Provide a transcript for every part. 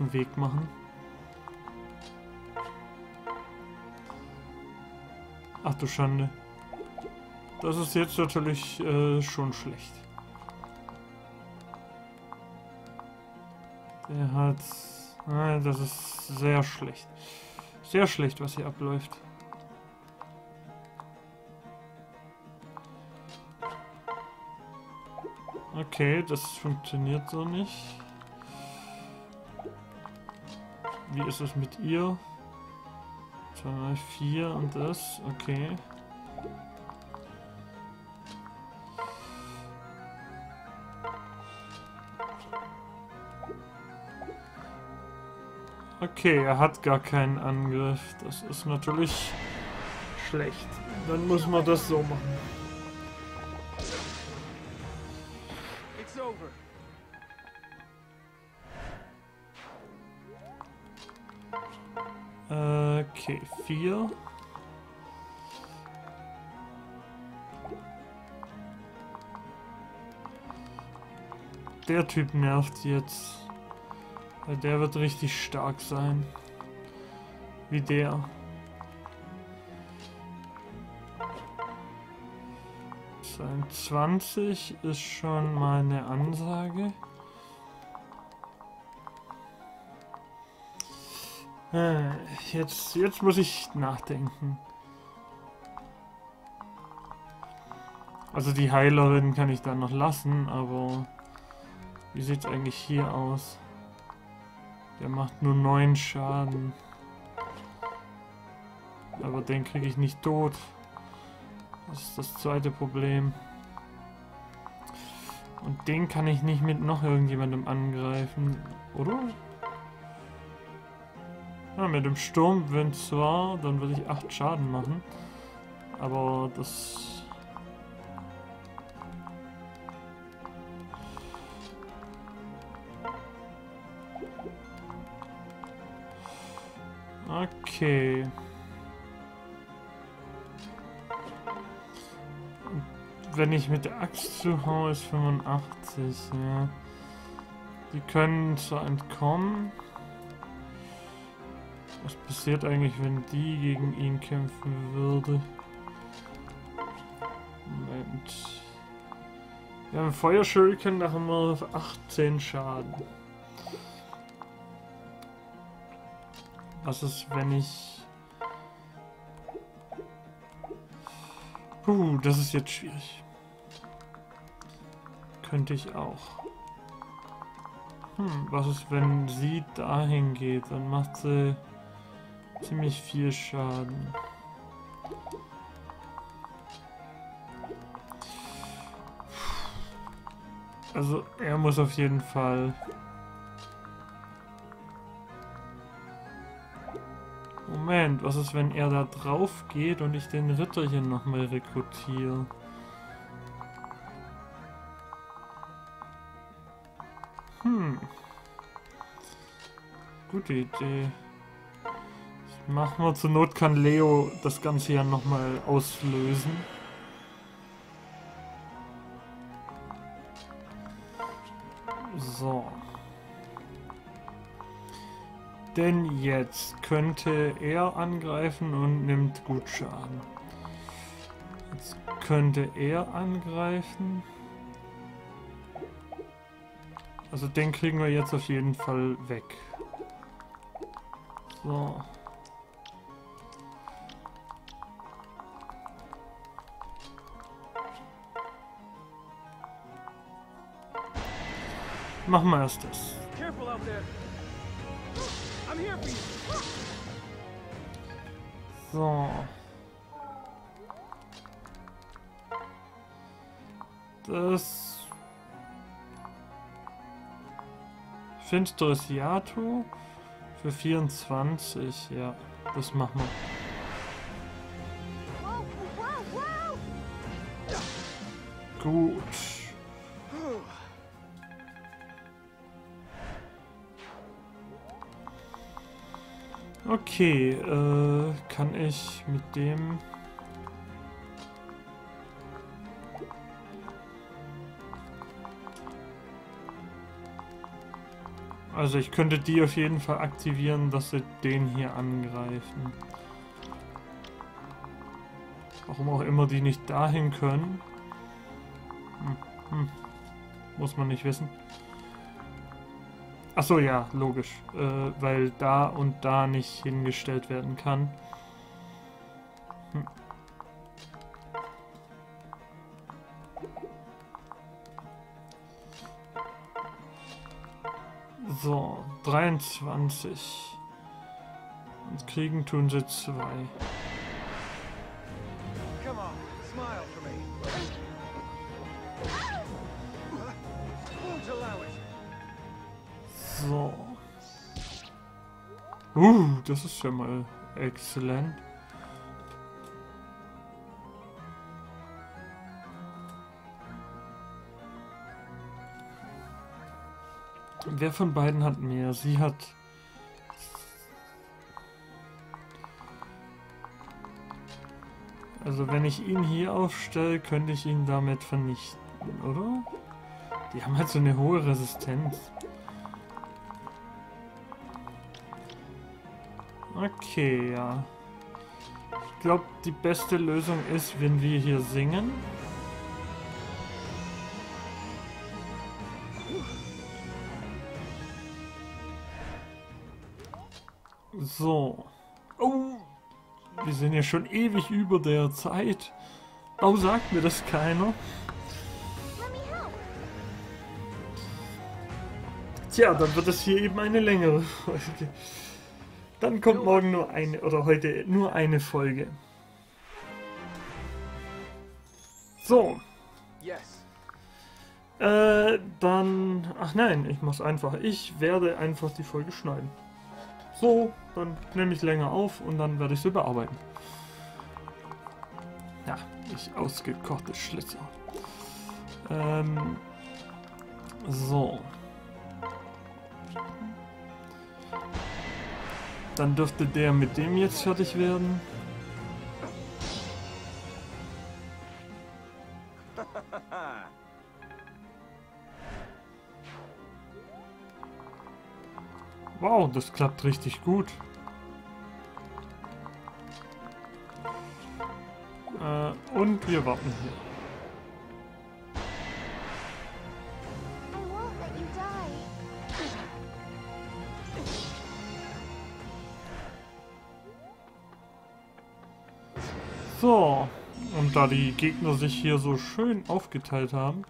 den Weg machen. Ach du Schande. Das ist jetzt natürlich äh, schon schlecht. Der hat... Nein, das ist sehr schlecht. Sehr schlecht, was hier abläuft. Okay, das funktioniert so nicht. Wie ist es mit ihr? 2, 4 und das. Okay. Okay, er hat gar keinen Angriff. Das ist natürlich schlecht. Dann muss man das so machen. Okay, vier. Der Typ nervt jetzt. Der wird richtig stark sein. Wie der. Sein 20 ist schon mal eine Ansage. Jetzt, jetzt muss ich nachdenken. Also die Heilerin kann ich dann noch lassen, aber wie sieht es eigentlich hier aus? Der macht nur 9 Schaden. Aber den kriege ich nicht tot. Das ist das zweite Problem. Und den kann ich nicht mit noch irgendjemandem angreifen, oder? Ja, mit dem Sturmwind zwar, dann würde ich 8 Schaden machen. Aber das... Okay. Wenn ich mit der Axt zuhaue, ist 85, ja. Die können zwar entkommen. Was passiert eigentlich, wenn die gegen ihn kämpfen würde? Moment. Wir haben Feuerschurken, da haben wir 18 Schaden. Was ist, wenn ich... Puh, das ist jetzt schwierig. Könnte ich auch. Hm, was ist, wenn sie dahin geht? Dann macht sie ziemlich viel Schaden. Also er muss auf jeden Fall... Moment, was ist, wenn er da drauf geht und ich den Ritter hier nochmal rekrutiere? Hm. Gute Idee. Machen wir zur Not kann Leo das Ganze ja nochmal auslösen. So. Denn jetzt könnte er angreifen und nimmt gut Schaden. Jetzt könnte er angreifen. Also den kriegen wir jetzt auf jeden Fall weg. So. Machen wir erst das. So. Das... Finsteres Yato für 24, ja, das machen wir. Gut. Okay, äh, kann ich mit dem... Also ich könnte die auf jeden Fall aktivieren, dass sie den hier angreifen. Warum auch immer die nicht dahin können. Hm, hm. Muss man nicht wissen. Achso, ja, logisch. Äh, weil da und da nicht hingestellt werden kann. Hm. So, 23. Und kriegen tun sie zwei. So. Uh, das ist ja mal exzellent. Wer von beiden hat mehr? Sie hat... Also wenn ich ihn hier aufstelle, könnte ich ihn damit vernichten, oder? Die haben halt so eine hohe Resistenz. Okay, ja. Ich glaube, die beste Lösung ist, wenn wir hier singen. So. Oh, wir sind ja schon ewig über der Zeit. Warum sagt mir das keiner? Tja, dann wird es hier eben eine längere Folge. Dann kommt morgen nur eine, oder heute nur eine Folge. So. Äh, dann... Ach nein, ich mach's einfach. Ich werde einfach die Folge schneiden. So, dann nehme ich länger auf und dann werde ich sie bearbeiten. Ja, ich ausgekochte Schlitzer. Ähm, so. Dann dürfte der mit dem jetzt fertig werden. Wow, das klappt richtig gut. Äh, und wir warten hier. Da die Gegner sich hier so schön aufgeteilt haben,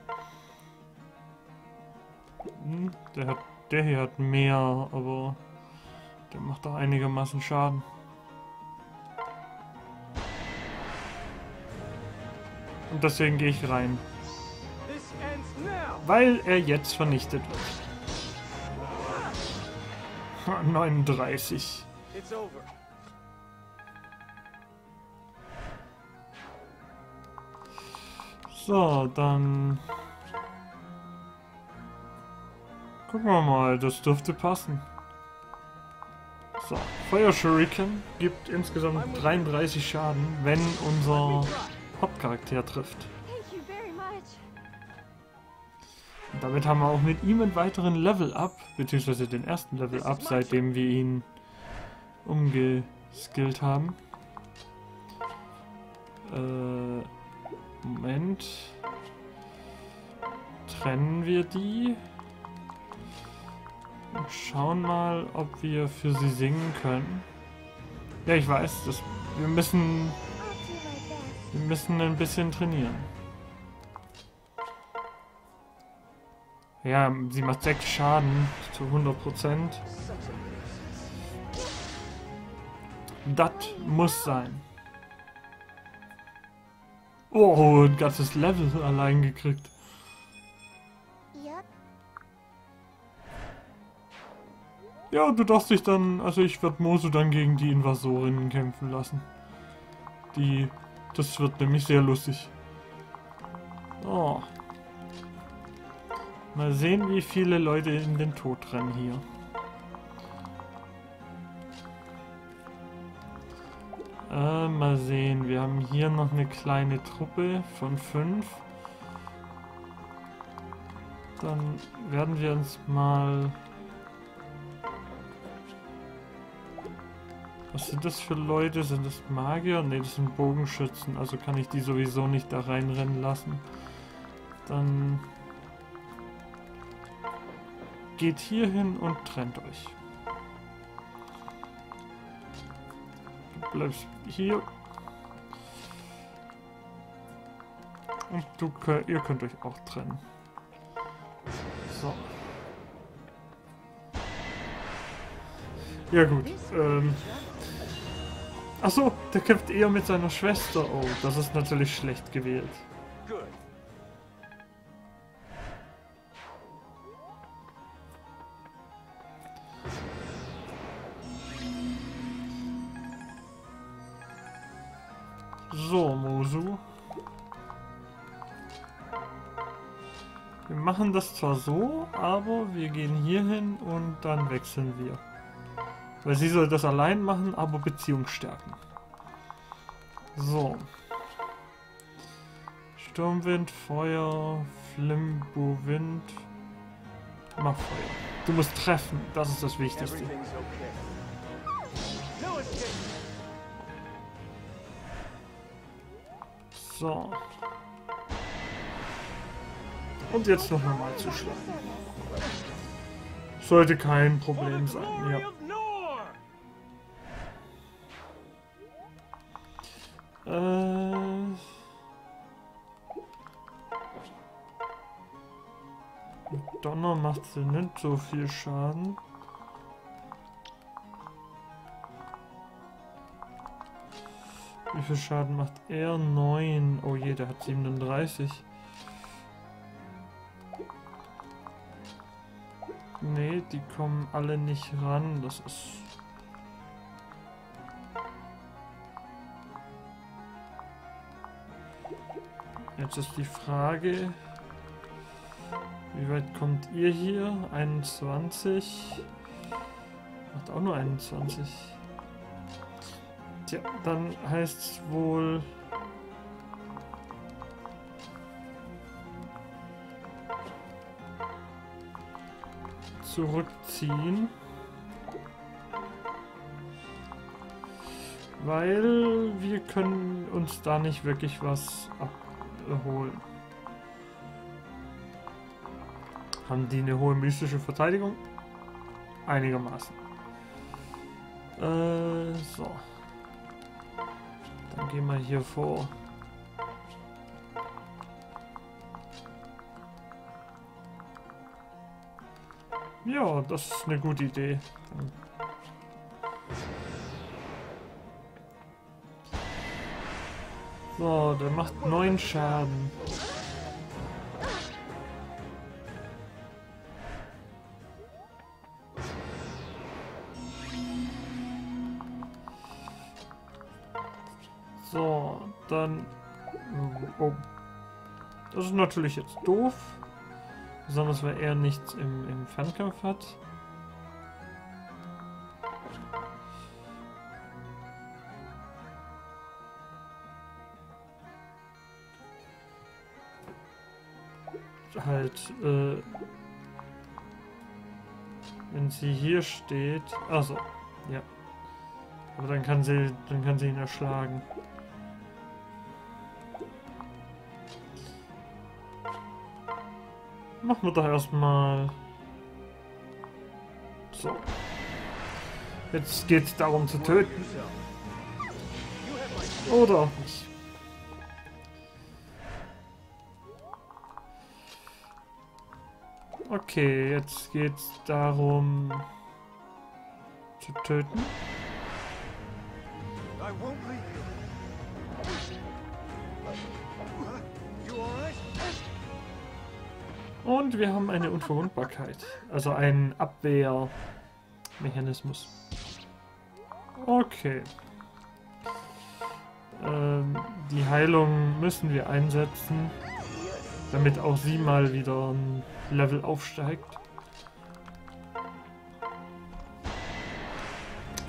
hm, der, hat, der hier hat mehr, aber der macht auch einigermaßen Schaden. Und deswegen gehe ich rein. Weil er jetzt vernichtet wird. 39. It's over. So, dann... Gucken wir mal, das dürfte passen. So, Feuer Shuriken gibt insgesamt 33 Schaden, wenn unser Hauptcharakter trifft. Und damit haben wir auch mit ihm einen weiteren Level-Up, beziehungsweise den ersten Level-Up, seitdem wir ihn umgeskillt haben. Äh... Moment. Trennen wir die. Und schauen mal, ob wir für sie singen können. Ja, ich weiß, das, wir müssen... Wir müssen ein bisschen trainieren. Ja, sie macht 6 Schaden zu 100%. Das muss sein. Oh, ein ganzes Level allein gekriegt. Ja, du darfst dich dann, also ich werde Mosu dann gegen die Invasorinnen kämpfen lassen. Die, das wird nämlich sehr lustig. Oh. Mal sehen, wie viele Leute in den Tod rennen hier. Äh, mal sehen, wir haben hier noch eine kleine Truppe von fünf. Dann werden wir uns mal... Was sind das für Leute? Sind das Magier? Ne, das sind Bogenschützen, also kann ich die sowieso nicht da reinrennen lassen. Dann geht hier hin und trennt euch. Bleibst hier. Und du, ihr könnt euch auch trennen. So. Ja gut. Ähm. Achso, der kämpft eher mit seiner Schwester. Oh, das ist natürlich schlecht gewählt. So, Mosu. Wir machen das zwar so, aber wir gehen hier hin und dann wechseln wir. Weil sie soll das allein machen, aber Beziehung stärken. So. Sturmwind, Feuer, Flimbo-Wind. Mach Feuer. Du musst treffen, das ist das Wichtigste. So. Und jetzt noch einmal zu schlagen. Sollte kein Problem sein, ja. Äh... Donner macht sie nicht so viel Schaden. Wie viel Schaden macht er? 9. Oh je, der hat 37. Nee, die kommen alle nicht ran. Das ist... Jetzt ist die Frage, wie weit kommt ihr hier? 21. Macht auch nur 21. Tja, dann heißt es wohl... Zurückziehen. Weil wir können uns da nicht wirklich was abholen. Haben die eine hohe mystische Verteidigung? Einigermaßen. Äh, so. Dann gehen wir hier vor. Ja, das ist eine gute Idee. So, der macht neun Schaden. Das ist natürlich jetzt doof. Besonders weil er nichts im, im Fernkampf hat. Halt, äh, wenn sie hier steht. Also, ja. Aber dann kann sie, dann kann sie ihn erschlagen. Machen wir doch erstmal... So. Jetzt geht es darum zu töten. Oder nicht. Okay, jetzt geht es darum zu töten. Und wir haben eine Unverwundbarkeit. Also einen Abwehrmechanismus. Okay. Ähm, die Heilung müssen wir einsetzen, damit auch sie mal wieder ein Level aufsteigt.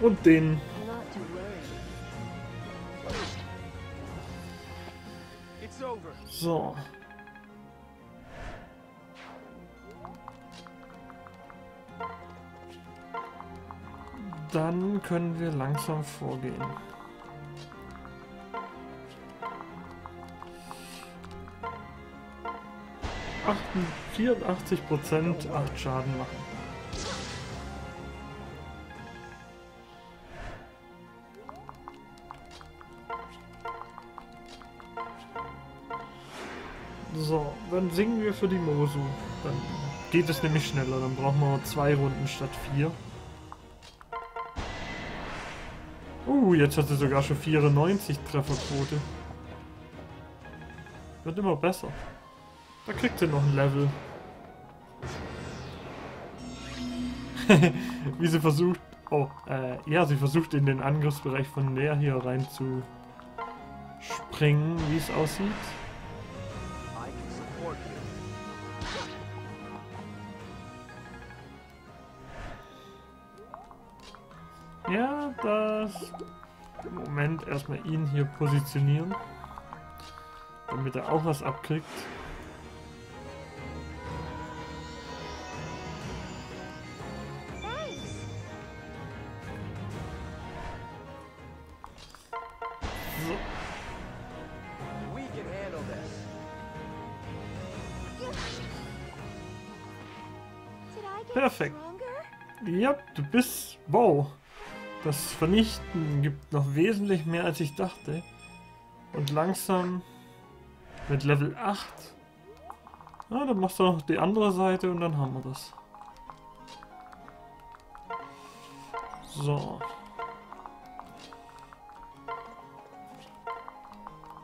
Und den So. Dann können wir langsam vorgehen. 84 Prozent 8 Schaden machen. So, dann singen wir für die Mosu. Dann geht es nämlich schneller. Dann brauchen wir zwei Runden statt vier. Uh, jetzt hat sie sogar schon 94 Trefferquote. Wird immer besser. Da kriegt sie noch ein Level. Wie sie versucht... Oh, äh, ja, sie versucht in den Angriffsbereich von der hier rein zu springen, wie es aussieht. Das... Moment, erstmal ihn hier positionieren. Damit er auch was abkriegt. Perfekt. Ja, du bist... Wow. Das Vernichten gibt noch wesentlich mehr, als ich dachte. Und langsam mit Level 8. Ja, dann machst du noch die andere Seite und dann haben wir das. So.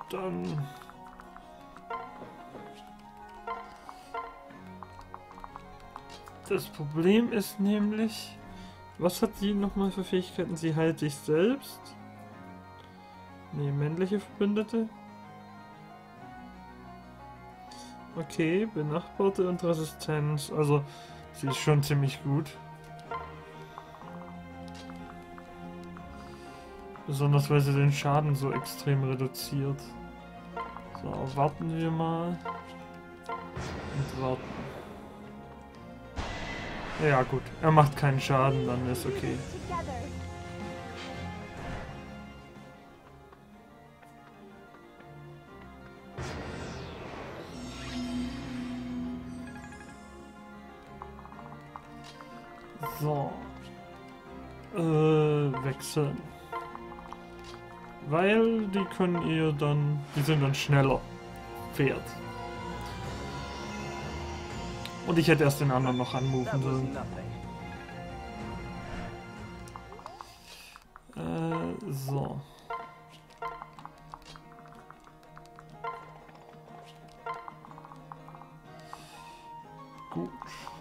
Dann Das Problem ist nämlich... Was hat sie nochmal für Fähigkeiten? Sie heilt sich selbst? Ne, männliche Verbündete? Okay, Benachbarte und Resistenz. Also, sie ist schon ziemlich gut. Besonders weil sie den Schaden so extrem reduziert. So, warten wir mal. Und warten. Ja gut, er macht keinen Schaden, dann ist okay. So. Äh, wechseln. Weil die können ihr dann, die sind dann schneller. Pferd. Und ich hätte erst den anderen noch anrufen sollen. Äh, so. Gut,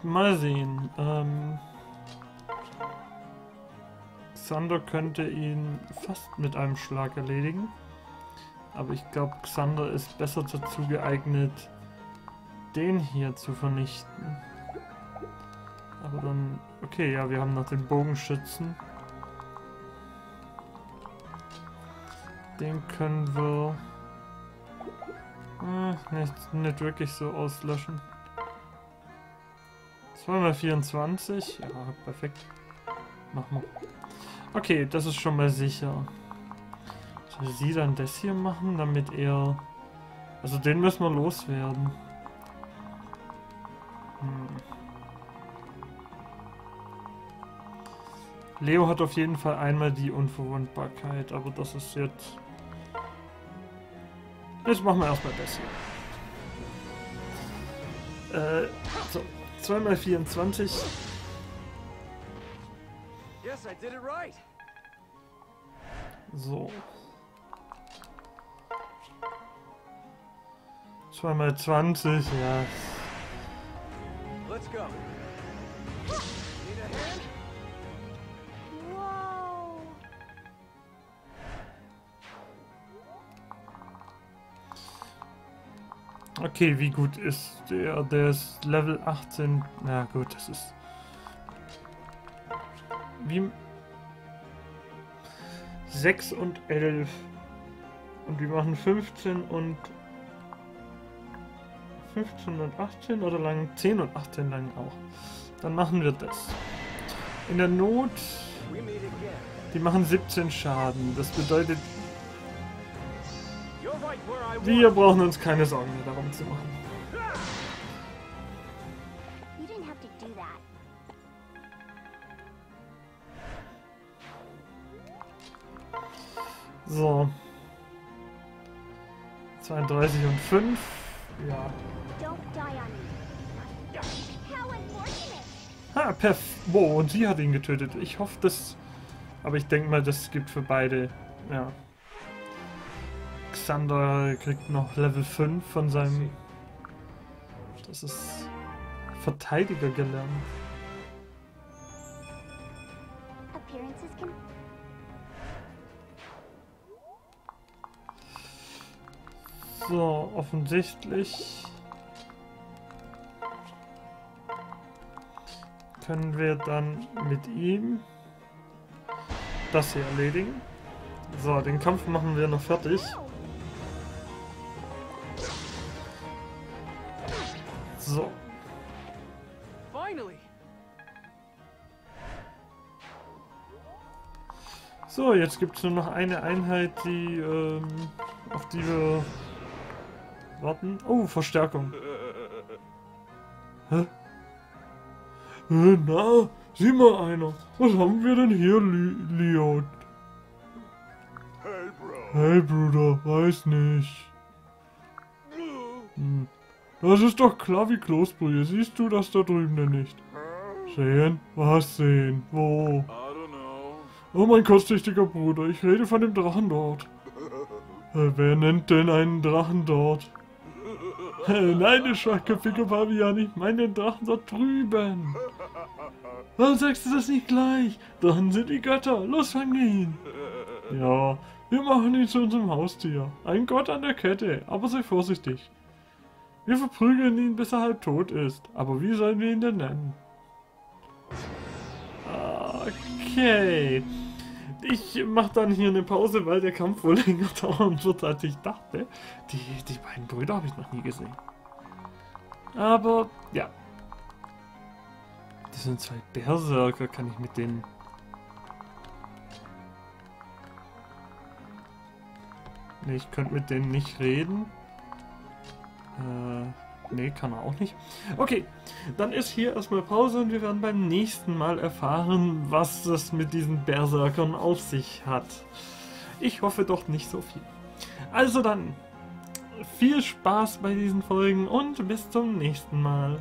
mal sehen. Ähm, Xander könnte ihn fast mit einem Schlag erledigen. Aber ich glaube, Xander ist besser dazu geeignet, den hier zu vernichten. Aber dann... Okay, ja, wir haben noch den Bogenschützen. Den können wir... Äh, nicht, nicht wirklich so auslöschen. 2x24. Ja, perfekt. Machen wir. Okay, das ist schon mal sicher. Soll sie dann das hier machen, damit er... Also den müssen wir loswerden. Leo hat auf jeden Fall einmal die Unverwundbarkeit, aber das ist jetzt... Jetzt machen wir erstmal das hier. Äh, so. 2x24. So. 2x20, ja. Okay, wie gut ist der? Der ist Level 18. Na gut, das ist... Wie... 6 und 11. Und wir machen 15 und 15 und 18 oder lang 10 und 18 lang auch. Dann machen wir das. In der Not Die machen 17 Schaden. Das bedeutet, wir brauchen uns keine Sorgen mehr darum zu machen. So. 32 und 5. Ja. Ha, perf. Wow, und sie hat ihn getötet. Ich hoffe, das... Aber ich denke mal, das gibt für beide... Ja. Xander kriegt noch Level 5 von seinem... Das ist... Verteidiger gelernt. So, offensichtlich können wir dann mit ihm das hier erledigen. So, den Kampf machen wir noch fertig. Jetzt gibt es nur noch eine Einheit, die, ähm, auf die wir Warten. Oh, Verstärkung. Hä? Na, sieh mal einer. Was haben wir denn hier, Leon? Hey, Bruder, weiß nicht. Hm. Das ist doch klar wie Kloßbrühe. Siehst du das da drüben denn nicht? Sehen? Was sehen? Wo? Oh, mein kurzsichtiger Bruder, ich rede von dem Drachen dort. Äh, wer nennt denn einen Drachen dort? Nein, du schwachköpfige Pavian, ich meine den Drachen dort drüben. Warum sagst du das nicht gleich? Drachen sind die Götter. Los, fang ihn. Ja, wir machen ihn zu unserem Haustier. Ein Gott an der Kette, aber sei vorsichtig. Wir verprügeln ihn, bis er halb tot ist. Aber wie sollen wir ihn denn nennen? Okay. Ich mache dann hier eine Pause, weil der Kampf wohl länger dauern wird, als ich dachte. Die, die beiden Brüder habe ich noch nie gesehen. Aber, ja. Das sind zwei Berserker, kann ich mit denen... Ne, ich könnte mit denen nicht reden. Äh... Nee, kann er auch nicht. Okay, dann ist hier erstmal Pause und wir werden beim nächsten Mal erfahren, was es mit diesen Berserkern auf sich hat. Ich hoffe doch nicht so viel. Also dann, viel Spaß bei diesen Folgen und bis zum nächsten Mal.